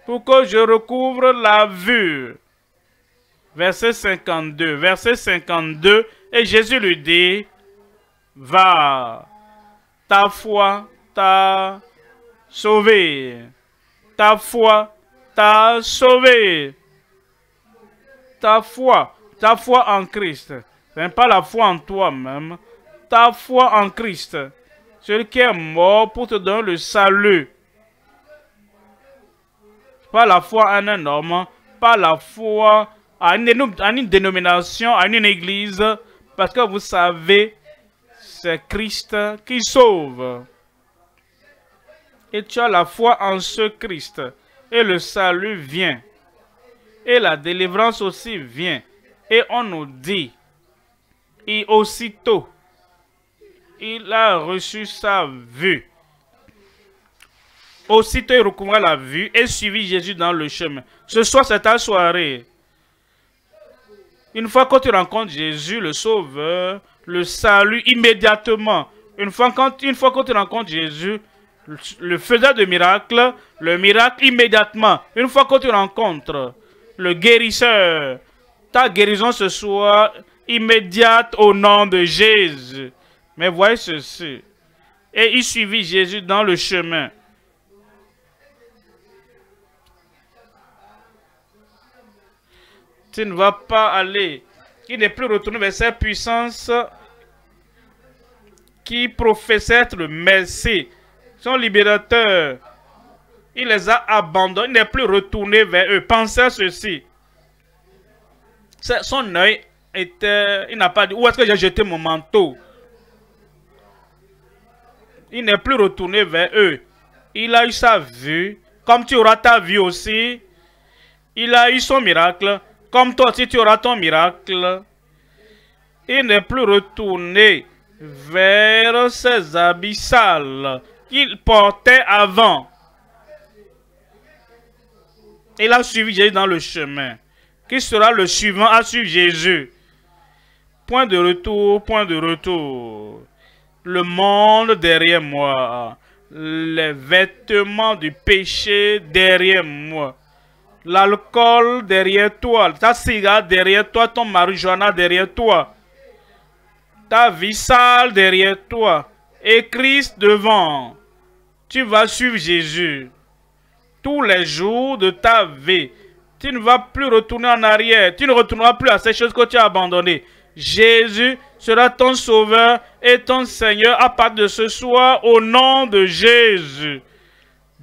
pour que je recouvre la vue verset 52. Verset 52. Et Jésus lui dit, Va. Ta foi t'a sauvé. Ta foi t'a sauvé. Ta foi, ta foi en Christ. Ce pas la foi en toi-même. Ta foi en Christ. Celui qui est mort pour te donner le salut. Pas la foi en un homme, pas la foi en une, dénomination, en une église, parce que vous savez, c'est Christ qui sauve. Et tu as la foi en ce Christ. Et le salut vient. Et la délivrance aussi vient. Et on nous dit, et aussitôt, il a reçu sa vue. Aussitôt, il recouvra la vue et suivit Jésus dans le chemin. Ce soir, c'est ta soirée. Une fois que tu rencontres Jésus, le Sauveur, le salut immédiatement. Une fois, une fois que tu rencontres Jésus, le faiseur de miracles, le miracle immédiatement. Une fois que tu rencontres le guérisseur, ta guérison ce soir immédiate au nom de Jésus. Mais voyez ceci. Et il suivit Jésus dans le chemin. Tu ne vas pas aller. Il n'est plus retourné vers sa puissance qui professait être le Messie, son libérateur. Il les a abandonnés, il n'est plus retourné vers eux. Pensez à ceci. Son œil était, il n'a pas dit, où est-ce que j'ai jeté mon manteau? Il n'est plus retourné vers eux. Il a eu sa vue, comme tu auras ta vue aussi. Il a eu son miracle, comme toi aussi tu auras ton miracle. Il n'est plus retourné vers ses habits sales qu'il portait avant. Il a suivi Jésus dans le chemin. Qui sera le suivant à suivre Jésus? Point de retour, point de retour. Le monde derrière moi. Les vêtements du péché derrière moi. L'alcool derrière toi. Ta cigare derrière toi. Ton marijuana derrière toi. Ta vie sale derrière toi. Et Christ devant. Tu vas suivre Jésus tous les jours de ta vie. Tu ne vas plus retourner en arrière. Tu ne retourneras plus à ces choses que tu as abandonnées. Jésus sera ton sauveur et ton Seigneur à partir de ce soir au nom de Jésus.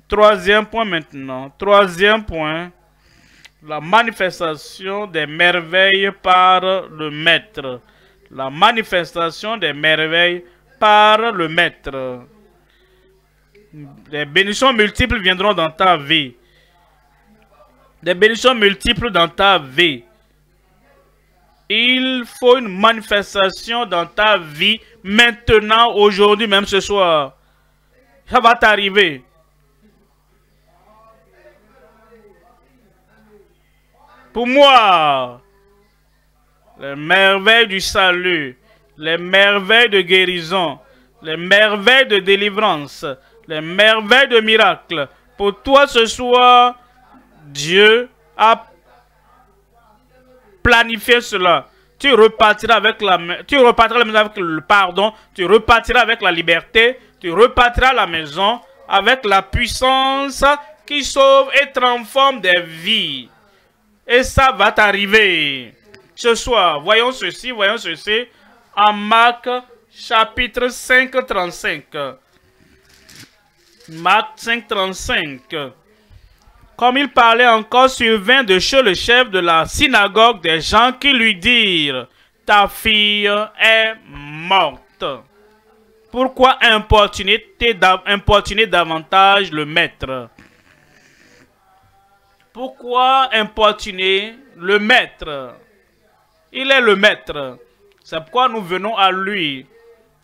Troisième point maintenant. Troisième point. La manifestation des merveilles par le Maître. La manifestation des merveilles par le Maître. Des bénédictions multiples viendront dans ta vie. Des bénédictions multiples dans ta vie. Il faut une manifestation dans ta vie maintenant, aujourd'hui, même ce soir. Ça va t'arriver. Pour moi, les merveilles du salut, les merveilles de guérison, les merveilles de délivrance, les merveilles de miracles. Pour toi ce soir, Dieu a planifié cela. Tu repartiras avec la tu repartiras avec le pardon, tu repartiras avec la liberté, tu repartiras la maison avec la puissance qui sauve et transforme des vies. Et ça va t'arriver. Ce soir, voyons ceci, voyons ceci en Marc chapitre 5, 35. Marc 5, 35. Comme il parlait encore, survint de chez le chef de la synagogue des gens qui lui dirent, ta fille est morte. Pourquoi importuner davantage le maître? Pourquoi importuner le maître? Il est le maître. C'est pourquoi nous venons à lui.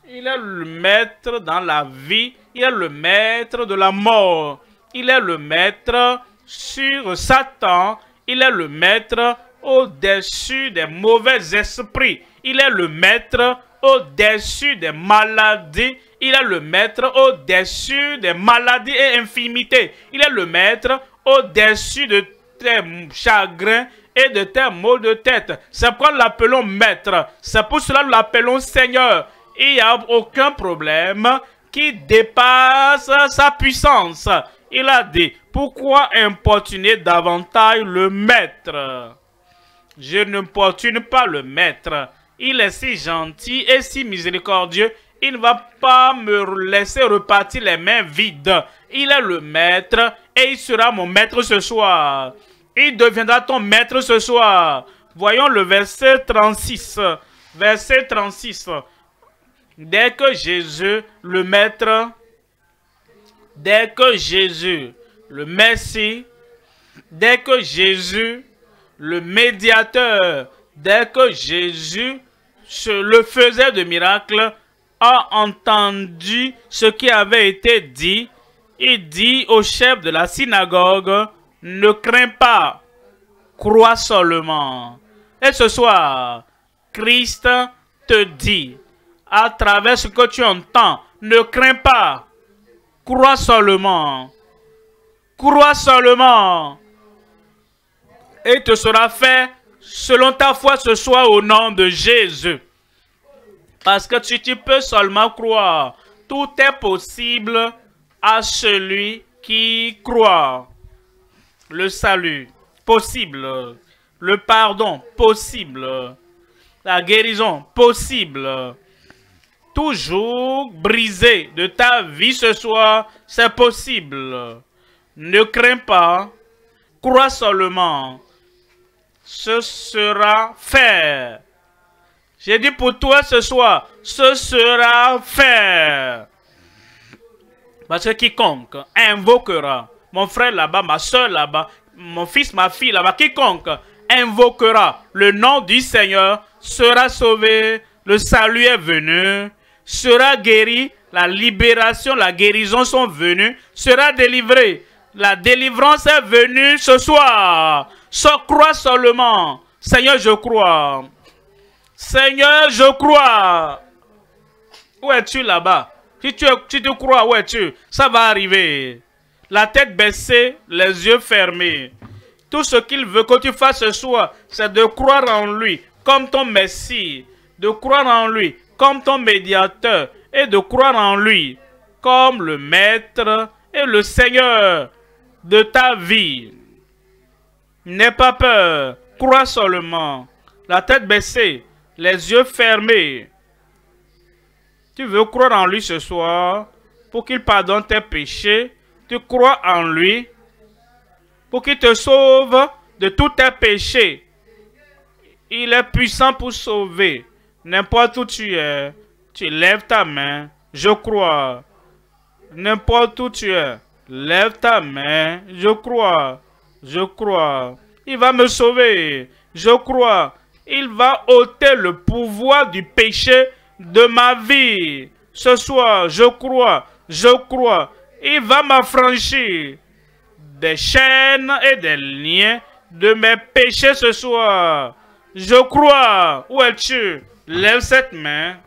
Il est le maître dans la vie il est le maître de la mort. Il est le maître sur Satan. Il est le maître au-dessus des mauvais esprits. Il est le maître au-dessus des maladies. Il est le maître au-dessus des maladies et infimités. Il est le maître au-dessus de tes chagrins et de tes maux de tête. C'est pourquoi nous l'appelons maître. C'est pour cela que nous l'appelons Seigneur. Il n'y a aucun problème qui dépasse sa puissance. Il a dit, pourquoi importuner davantage le maître? Je n'importune pas le maître. Il est si gentil et si miséricordieux. Il ne va pas me laisser repartir les mains vides. Il est le maître et il sera mon maître ce soir. Il deviendra ton maître ce soir. Voyons le verset 36. Verset 36. Dès que Jésus, le maître, dès que Jésus, le Messie, dès que Jésus, le médiateur, dès que Jésus le faisait de miracle, a entendu ce qui avait été dit, il dit au chef de la synagogue, ne crains pas, crois seulement. Et ce soir, Christ te dit, à travers ce que tu entends, ne crains pas, crois seulement. Crois seulement. Et te sera fait selon ta foi ce soir au nom de Jésus. Parce que si tu peux seulement croire, tout est possible à celui qui croit. Le salut, possible. Le pardon, possible. La guérison, possible. Toujours brisé de ta vie ce soir, c'est possible. Ne crains pas, crois seulement. Ce sera fait. J'ai dit pour toi ce soir, ce sera fait. Parce que quiconque invoquera, mon frère là-bas, ma soeur là-bas, mon fils, ma fille là-bas, quiconque invoquera le nom du Seigneur sera sauvé, le salut est venu, sera guéri, la libération, la guérison sont venues, sera délivré. La délivrance est venue ce soir. So, crois seulement. Seigneur, je crois. Seigneur, je crois. Où es-tu là-bas? Si tu, tu te crois, où es-tu? Ça va arriver. La tête baissée, les yeux fermés. Tout ce qu'il veut que tu fasses ce soir, c'est de croire en lui comme ton Messie, de croire en lui comme ton médiateur et de croire en lui comme le Maître et le Seigneur de ta vie. N'aie pas peur, crois seulement, la tête baissée, les yeux fermés. Tu veux croire en lui ce soir pour qu'il pardonne tes péchés. Tu crois en lui pour qu'il te sauve de tous tes péchés. Il est puissant pour sauver. N'importe où tu es, tu lèves ta main. Je crois. N'importe où tu es, lève ta main. Je crois. Je crois. Il va me sauver. Je crois il va ôter le pouvoir du péché de ma vie. Ce soir, je crois, je crois, il va m'affranchir des chaînes et des liens de mes péchés ce soir. Je crois. Où es-tu? Lève cette main.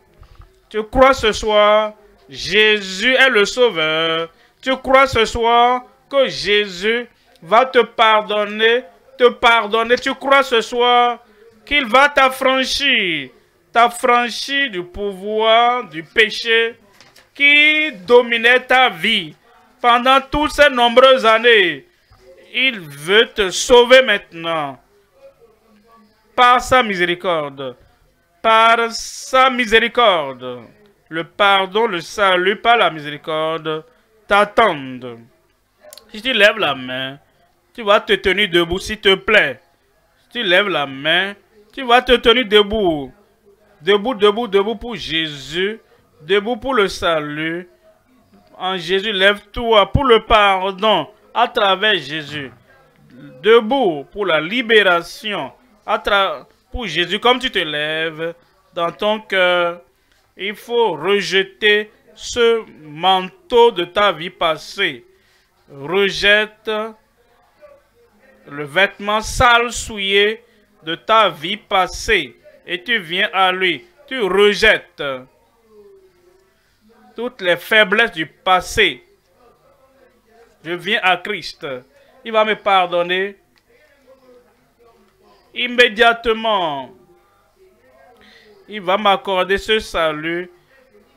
Tu crois ce soir, Jésus est le Sauveur. Tu crois ce soir que Jésus va te pardonner, te pardonner. Tu crois ce soir qu'il va t'affranchir, t'affranchir du pouvoir du péché qui dominait ta vie pendant toutes ces nombreuses années. Il veut te sauver maintenant par sa miséricorde, par sa miséricorde. Le pardon, le salut par la miséricorde t'attendent. Si tu lèves la main, tu vas te tenir debout s'il te plaît. Si tu lèves la main, tu vas te tenir debout. Debout, debout, debout pour Jésus. Debout pour le salut. En Jésus, lève-toi pour le pardon à travers Jésus. Debout pour la libération à pour Jésus. Comme tu te lèves dans ton cœur, il faut rejeter ce manteau de ta vie passée. Rejette le vêtement sale, souillé de ta vie passée et tu viens à lui. Tu rejettes toutes les faiblesses du passé. Je viens à Christ. Il va me pardonner immédiatement. Il va m'accorder ce salut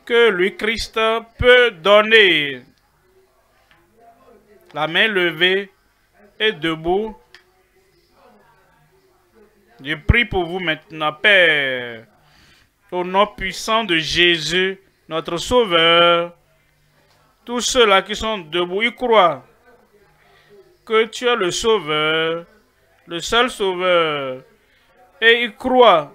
que lui, Christ, peut donner. La main levée et debout. Je prie pour vous maintenant, Père, au nom puissant de Jésus, notre Sauveur. Tous ceux-là qui sont debout, ils croient que tu es le Sauveur, le seul Sauveur. Et ils croient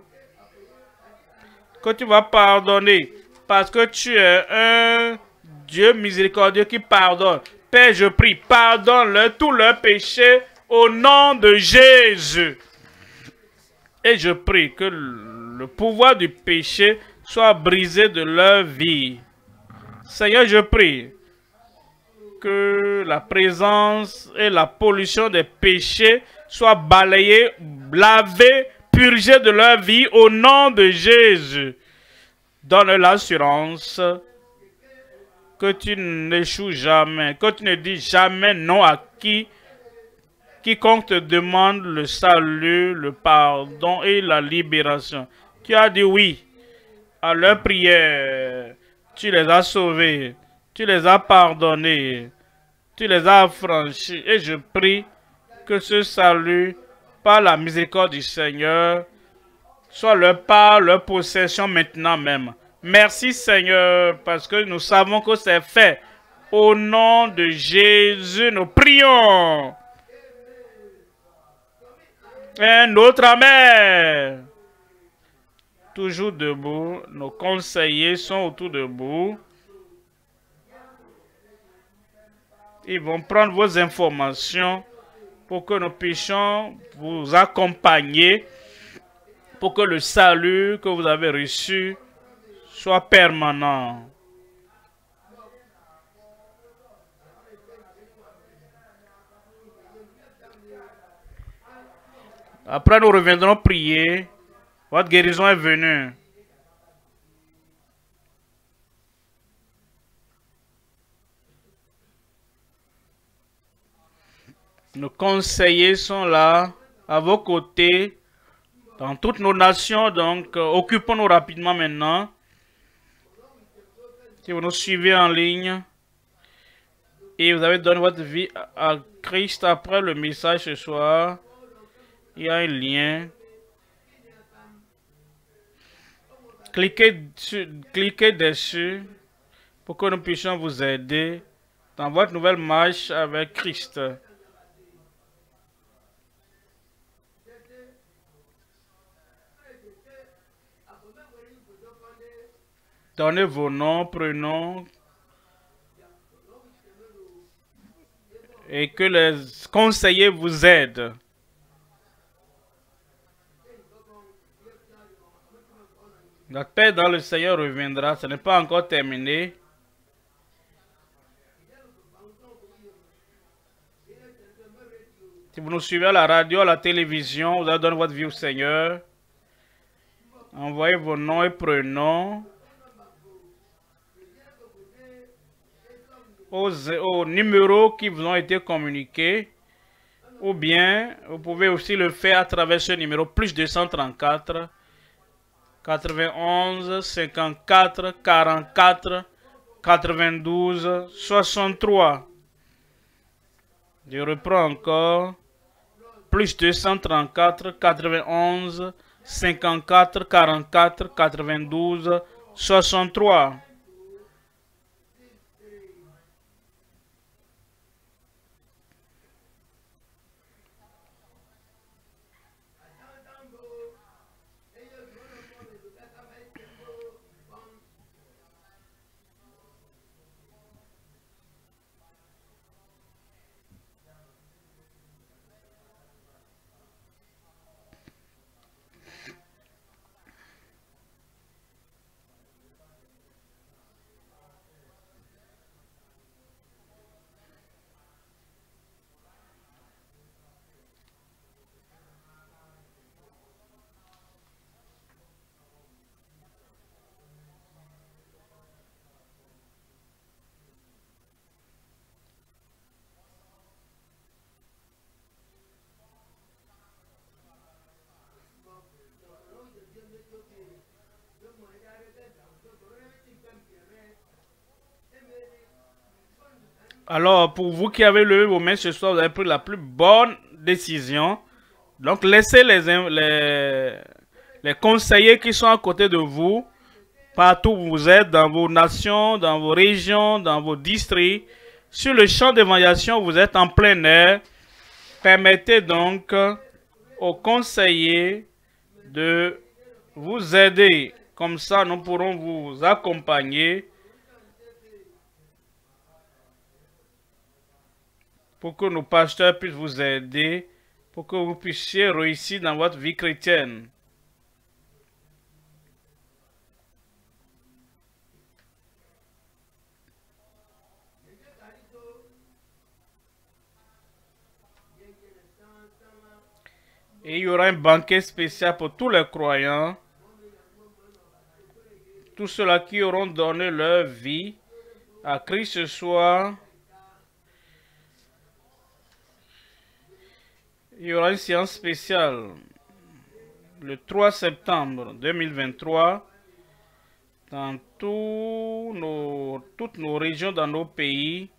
que tu vas pardonner parce que tu es un Dieu miséricordieux qui pardonne. Père, je prie, pardonne-leur tous leurs péchés au nom de Jésus. Et je prie que le pouvoir du péché soit brisé de leur vie. Seigneur, je prie que la présence et la pollution des péchés soient balayées, lavées, purgées de leur vie au nom de Jésus. Donne l'assurance que tu n'échoues jamais, que tu ne dis jamais non à qui quiconque te demande le salut, le pardon et la libération. Tu as dit oui à leur prière. Tu les as sauvés. Tu les as pardonnés. Tu les as affranchis. Et je prie que ce salut, par la miséricorde du Seigneur, soit leur part, leur possession maintenant même. Merci Seigneur, parce que nous savons que c'est fait. Au nom de Jésus, nous prions. Un autre Amen. Toujours debout, nos conseillers sont autour de vous. Ils vont prendre vos informations pour que nous puissions vous accompagner, pour que le salut que vous avez reçu soit permanent. Après, nous reviendrons prier. Votre guérison est venue. Nos conseillers sont là, à vos côtés, dans toutes nos nations. Donc, euh, occupons-nous rapidement maintenant. Si vous nous suivez en ligne et vous avez donné votre vie à Christ après le message ce soir, il y a un lien. Cliquez, cliquez dessus pour que nous puissions vous aider dans votre nouvelle marche avec Christ. Donnez vos noms, prénoms. Et que les conseillers vous aident. La paix dans le Seigneur reviendra. Ce n'est pas encore terminé. Si vous nous suivez à la radio, à la télévision, vous allez donner votre vie au Seigneur. Envoyez vos noms et prénoms. Aux, numéros qui vous ont été communiqués ou bien vous pouvez aussi le faire à travers ce numéro plus 234 91 54 44 92 63 je reprends encore plus 234 91 54 44 92 63 Alors, pour vous qui avez levé vos mains ce soir, vous avez pris la plus bonne décision. Donc, laissez les, les, les conseillers qui sont à côté de vous, partout où vous êtes, dans vos nations, dans vos régions, dans vos districts, sur le champ d'évaluation, vous êtes en plein air. Permettez donc aux conseillers de vous aider. Comme ça, nous pourrons vous accompagner pour que nos pasteurs puissent vous aider, pour que vous puissiez réussir dans votre vie chrétienne. Et il y aura un banquet spécial pour tous les croyants, tous ceux-là qui auront donné leur vie à Christ ce soir. Il y aura une séance spéciale le 3 septembre 2023 dans toutes nos régions dans nos pays.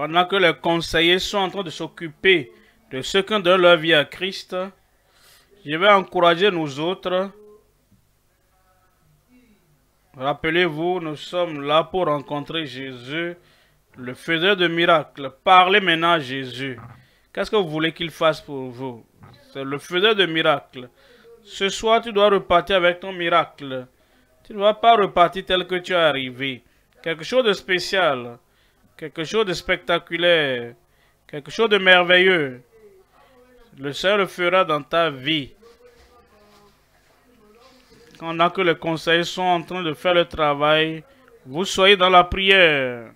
Pendant que les conseillers sont en train de s'occuper de ceux qui donnent leur vie à Christ, je vais encourager nous autres. Rappelez-vous, nous sommes là pour rencontrer Jésus, le faiseur de miracles. Parlez maintenant à Jésus. Qu'est-ce que vous voulez qu'il fasse pour vous? C'est le faiseur de miracles. Ce soir, tu dois repartir avec ton miracle. Tu ne vas pas repartir tel que tu es arrivé. Quelque chose de spécial quelque chose de spectaculaire, quelque chose de merveilleux. Le Seigneur fera dans ta vie. Pendant que les conseils sont en train de faire le travail, vous soyez dans la prière.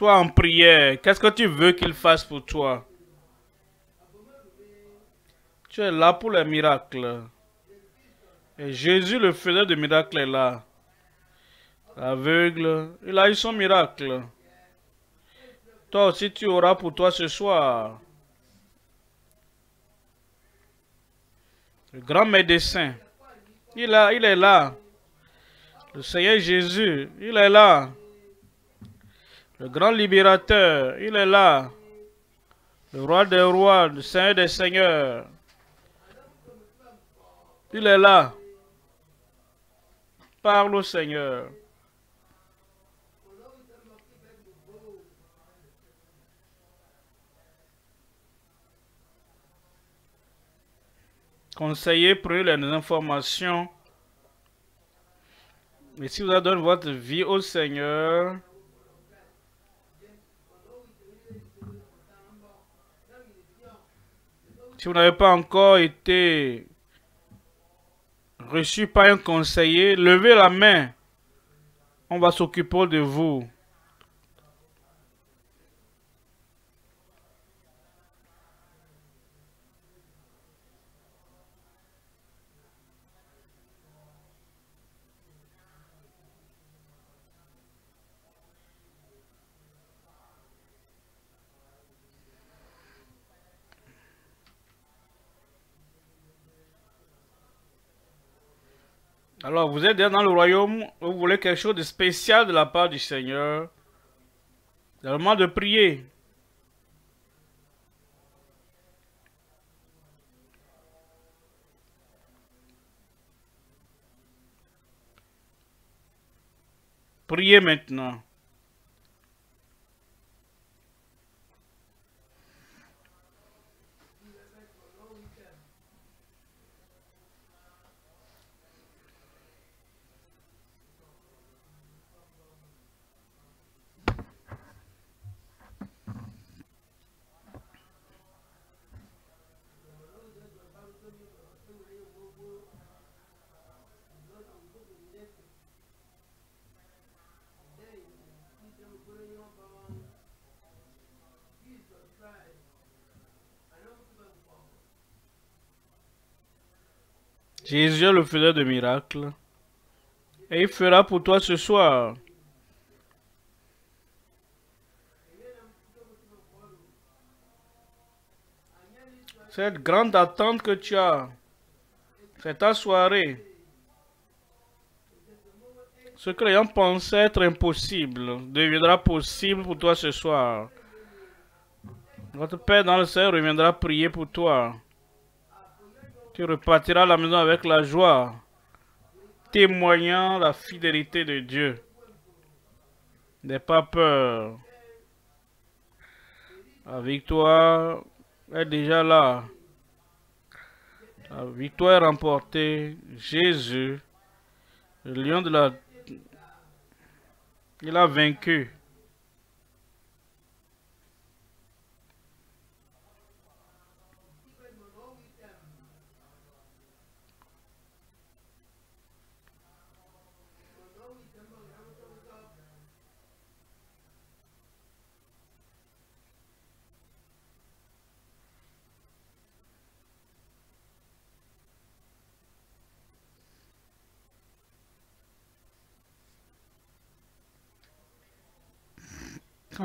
Sois en prière. Qu'est-ce que tu veux qu'il fasse pour toi? Tu es là pour les miracles. Et Jésus, le faisait de miracles, est là. Aveugle, il a eu son miracle. Toi aussi, tu auras pour toi ce soir. Le grand médecin, il, a, il est là. Le Seigneur Jésus, il est là. Le grand libérateur, il est là. Le roi des rois, le Seigneur des seigneurs. Il est là. Parle au Seigneur. Conseillez, prenez les informations. Et si vous donné votre vie au Seigneur, Si vous n'avez pas encore été reçu par un conseiller, levez la main. On va s'occuper de vous. Alors, vous êtes dans le royaume, vous voulez quelque chose de spécial de la part du Seigneur. C'est le de prier. Priez maintenant. Jésus le faiseur de miracles. Et il fera pour toi ce soir. Cette grande attente que tu as, c'est ta soirée. Ce que les gens pensaient être impossible deviendra possible pour toi ce soir. Votre Père dans le ciel reviendra prier pour toi. Tu repartiras à la maison avec la joie, témoignant la fidélité de Dieu. N'aie pas peur. La victoire est déjà là. La victoire est remportée. Jésus, le lion de la... Il a vaincu.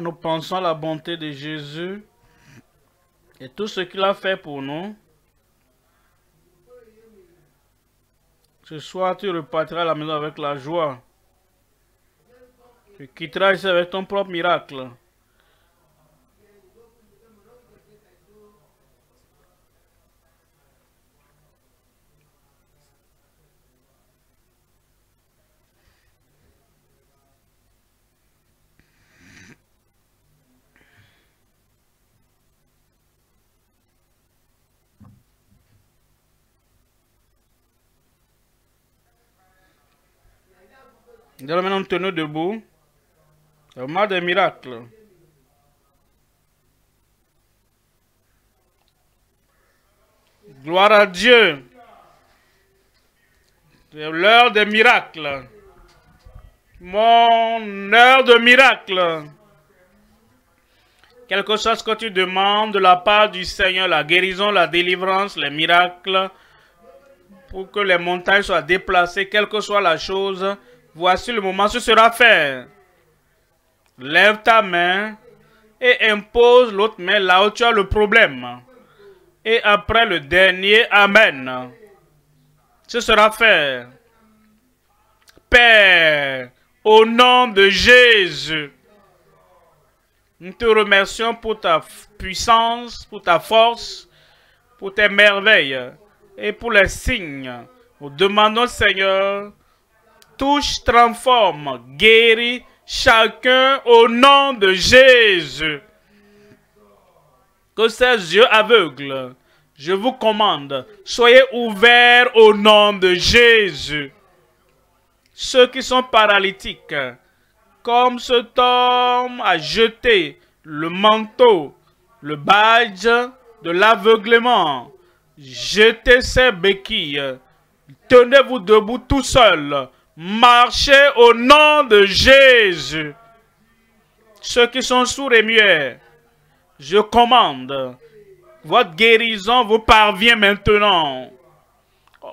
Nous pensons à la bonté de Jésus et tout ce qu'il a fait pour nous, ce soir tu repartiras à la maison avec la joie. Tu quitteras ici avec ton propre miracle. Nous allons maintenant tenir debout. C'est le des miracles. Gloire à Dieu. C'est l'heure des miracles. Mon heure de miracle. Quelque chose que tu demandes de la part du Seigneur, la guérison, la délivrance, les miracles, pour que les montagnes soient déplacées, quelle que soit la chose, Voici le moment, ce sera fait. Lève ta main et impose l'autre main là où tu as le problème. Et après le dernier, Amen. Ce sera fait. Père, au nom de Jésus, nous te remercions pour ta puissance, pour ta force, pour tes merveilles et pour les signes. Nous demandons, Seigneur, touche, transforme, guérit chacun au nom de Jésus. Que ces yeux aveugles, je vous commande, soyez ouverts au nom de Jésus. Ceux qui sont paralytiques, comme cet homme a jeté le manteau, le badge de l'aveuglement, jetez ses béquilles, tenez-vous debout tout seul, Marchez au nom de Jésus. Ceux qui sont sourds et muets, je commande. Votre guérison vous parvient maintenant.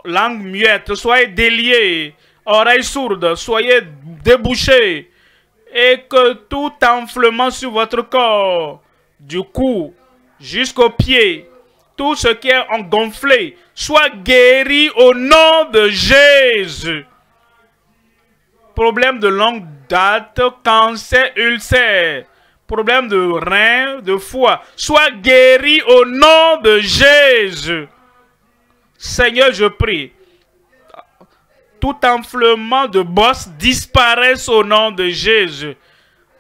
Langue muette, soyez déliés. Oreilles sourdes, soyez débouchés. Et que tout enflement sur votre corps, du cou jusqu'aux pieds, tout ce qui est engonflé, soit guéri au nom de Jésus. Problème de longue date, cancer, ulcère, problème de rein, de foie, sois guéri au nom de Jésus. Seigneur, je prie. Tout enflement de bosse disparaisse au nom de Jésus.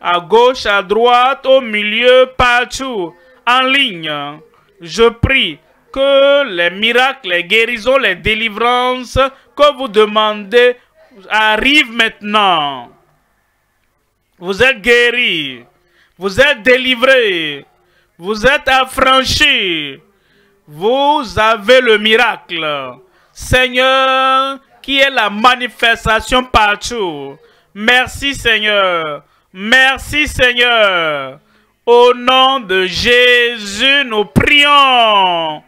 À gauche, à droite, au milieu, partout, en ligne. Je prie que les miracles, les guérisons, les délivrances que vous demandez arrivent maintenant. Vous êtes guéris. Vous êtes délivrés. Vous êtes affranchis. Vous avez le miracle. Seigneur, qui est la manifestation partout. Merci Seigneur. Merci Seigneur. Au nom de Jésus, nous prions.